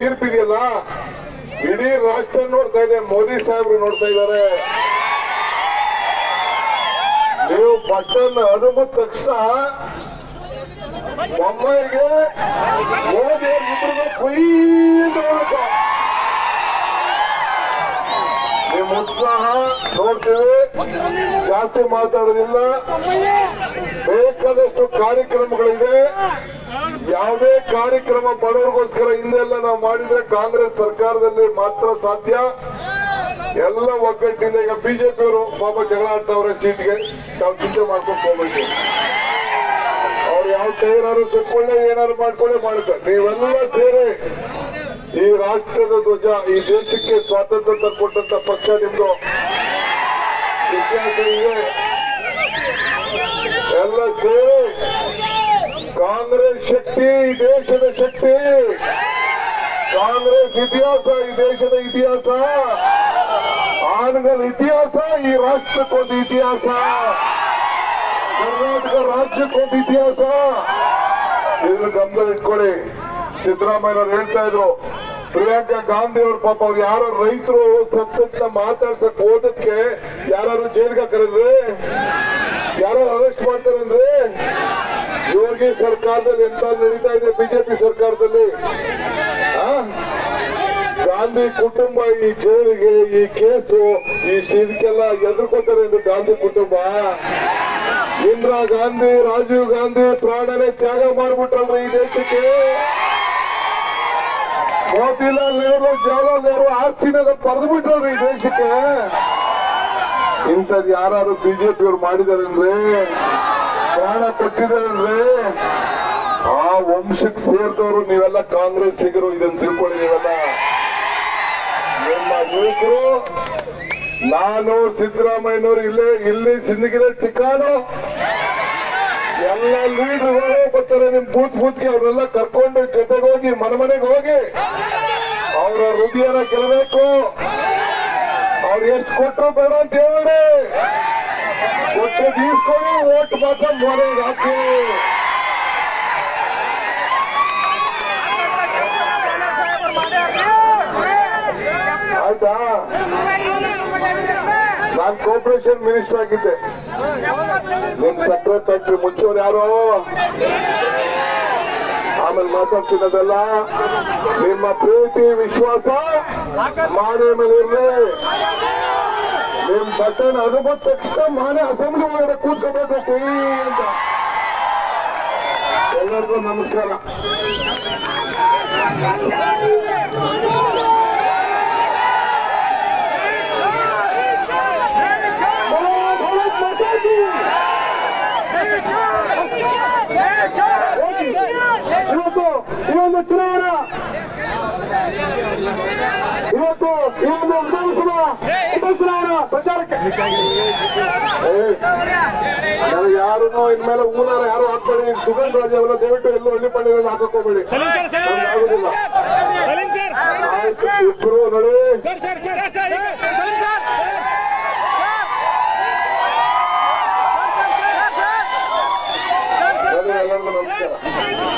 ತೀರ್ಪಿದೆಯಲ್ಲ? ಇಡೀ ರಾಷ್ಟ್ರ ನೋಡ್ತಾ ಇದೆ, ಮೋದಿ ಸಾಹೇಬ್ರು ನೋಡ್ತಾ ಇದ್ದಾರೆ. ನೀವು ಬಟನ್ ಅದುಮದ ತಕ್ಷಣ ಬೊಮ್ಮಾಯಿಗೆ ಮೋದಿ ಇಬ್ಬರಿಗೂ ಕುಯ್ ಅಂತ ನೋಡ್ಬೇಕು. ನಿಮ್ಮ ಉತ್ಸಾಹ ನೋಡ್ತೇವೆ, ಜಾಸ್ತಿ ಮಾತಾಡೋದಿಲ್ಲ. ಬೇಕಾದಷ್ಟು ಕಾರ್ಯಕ್ರಮಗಳಿದೆ. ಯಾವುದೇ ಕಾರ್ಯಕ್ರಮ ಬಡವರಿಗೋಸ್ಕರ ಹಿಂದೆಲ್ಲ ನಾವು ಮಾಡಿದ್ರೆ ಕಾಂಗ್ರೆಸ್ ಸರ್ಕಾರದಲ್ಲಿ ಮಾತ್ರ ಸಾಧ್ಯ. ಎಲ್ಲ ಒಗ್ಗಟ್ಟಿಂದ. ಈಗ ಬಿಜೆಪಿ ಅವರು ಪಾಪ ಜಗಳ ಆಡ್ತಾವ್ರೆ ಸೀಟ್ಗೆ. ನಾವು ಚಿಂತೆ ಮಾಡ್ಕೊಂಡು ಹೋಗ್ಬೇಕು. ಅವ್ರು ಯಾವ ಕೈನಾರು ಸುಟ್ಕೊಳ್ಳೆ ಏನಾರು ಮಾಡ್ಕೊಳ್ಳೆ ಮಾಡುತ್ತಾರೆ ನೀವೆಲ್ಲ ಸೇರಿ ಈ ರಾಷ್ಟ್ರದ ಧ್ವಜ, ಈ ದೇಶಕ್ಕೆ ಸ್ವಾತಂತ್ರ್ಯ ತಂದ್ಕೊಟ್ಟಂತ ಪಕ್ಷ ನಿಮ್ದು. ಎಲ್ಲ ಸೇರಿ ಕಾಂಗ್ರೆಸ್ ಶಕ್ತಿ ದೇಶದ ಶಕ್ತಿ. ಕಾಂಗ್ರೆಸ್ ಇತಿಹಾಸ ಈ ದೇಶದ ಇತಿಹಾಸ. ಆನಗಲ್ ಇತಿಹಾಸ, ಈ ರಾಷ್ಟ್ರಕ್ಕೊಂದು ಇತಿಹಾಸ. ಕರ್ನಾಟಕ ರಾಜ್ಯಕ್ಕೊಂದು ಇತಿಹಾಸ. ಇದನ್ನು ಗಮನ ಇಟ್ಕೊಳ್ಳಿ. ಸಿದ್ದರಾಮಯ್ಯವ್ರು ಹೇಳ್ತಾ ಇದ್ರು, ಪ್ರಿಯಾಂಕಾ ಗಾಂಧಿ ಅವ್ರ ಪಾಪ ಅವ್ರು ಯಾರೋ ರೈತರು ಸತ್ತ ಮಾತಾಡ್ಸಕ್ ಹೋದಕ್ಕೆ ಯಾರು ಜೈಲ್ಗೆ ಹಾಕರಲ್ರಿ ಯೋಗಿ ಸರ್ಕಾರದಲ್ಲಿ ಎಂತ ನಡೀತಾ ಇದೆ ಬಿಜೆಪಿ ಸರ್ಕಾರದಲ್ಲಿ? ಗಾಂಧಿ ಕುಟುಂಬ, ಈ ಜೈಲಿಗೆ ಈ ಕೇಸು, ಈ ಇದಕ್ಕೆಲ್ಲ ಎದುರ್ಕೊತಾರೆ ಎಂದು ಗಾಂಧಿ ಕುಟುಂಬ? ಇಂದಿರಾ ಗಾಂಧಿ, ರಾಜೀವ್ ಗಾಂಧಿ ಪ್ರಾಣನೇ ತ್ಯಾಗ ಮಾಡ್ಬಿಟ್ರಲ್ರಿ ಈ ದೇಶಕ್ಕೆ? ಮೋತಿಲಾಲ್ ನೆಹರು, ಜವಾಹರ್ಲಾಲ್ ನೆಹರು ಆಸ್ತಿನ ಪಡೆದು ಬಿಟ್ರಲ್ರಿ ಈ ದೇಶಕ್ಕೆ? ಇಂಥದ್ ಯಾರು ಬಿಜೆಪಿ ಅವ್ರು ಮಾಡಿದಾರಂದ್ರೆ ಪ್ರಾಣ ಕೊಟ್ಟಿದ್ರೆ ಆ ವಂಶಕ್ಕೆ ಸೇರಿದವರು ನೀವೆಲ್ಲ ಕಾಂಗ್ರೆಸ್ಸಿಗರು ಇದನ್ನ ತಿಳ್ಕೊಳ್ಳಿ ನೀವೆಲ್ಲ. ನಿಮ್ಮ ಯುವಕರು, ನಾನು ಸಿದ್ದರಾಮಯ್ಯನವರು ಇಲ್ಲೇ, ಇಲ್ಲಿ ಸಿಂದಗಿರಿ ಟಿಕಾಣು ಎಲ್ಲ ಲೀಡರ್ಗಳು ಬರ್ತಾರೆ ನಿಮ್ ಬೂತ್ ಬೂತ್ಗೆ ಅವರೆಲ್ಲ ಕರ್ಕೊಂಡು ಜೊತೆಗೆ ಹೋಗಿ ಮನೆ ಮನೆಗೆ ಹೋಗಿ ಅವರ ಹೃದಯನ ಗೆಲ್ಲಬೇಕು. ಅವ್ರು ಎಷ್ಟು ಕೊಟ್ಟರು ಬೇಡ ಅಂತ ಹೇಳಿ. ಕೊಟ್ಟು ಈಸ್ಕೊಳ್ಳಿ ಓಟ್ ಮಾತ್ರ ಮನೆಗೆ ಹಾಕಿ ಆಯ್ತಾ ನಾನು ಕೋಪರೇಷನ್ ಮಿನಿಸ್ಟರ್ ಆಗಿದ್ದೆ ನಿಮ್ ಫ್ಯಾಕ್ಟ್ರಿ ಮುಂಚೆವ್ರು ಯಾರು ಆಮೇಲೆ ಮಾತಾಡ್ತಿರೋದಲ್ಲ ನಿಮ್ಮ ಪ್ರೀತಿ ವಿಶ್ವಾಸ ಮಾನೆ ಮೇಲೆ ಇರ್ಲಿ ನಿಮ್ ಬಟನ್ ಅದು ಬಂದ ತಕ್ಷಣ ಮಾನೆ ಅಸೆಂಬ್ಲಿ ಒಳಗಡೆ ಕೂತ್ಕೋಬೇಕು ಕುಯ್ ಅಂತ ಎಲ್ಲರಿಗೂ ನಮಸ್ಕಾರ ಇವತ್ತು ಈ ಒಂದು ಚುನಾವಣಾ ಇವತ್ತು ಈ ಒಂದು ವಿಧಾನಸಭಾ ಪ್ರಚಾರಕ್ಕೆ ಯಾರು ಇನ್ಮೇಲೆ ಊರಾರ ಯಾರು ಹಾಕ್ಬೇಡಿ ಸುಗಂಧ ರಾಜ ಅವರ ದಯವಿಟ್ಟು ಎಲ್ಲೂ ಹಳ್ಳಿ ಪಳ್ಳಿಗಳಲ್ಲಿ ಹಾಕೋಬೇಡಿ ಇಬ್ಬರು ನೋಡಿ ಎಲ್ಲರಿಗೂ ನಮಸ್ಕಾರ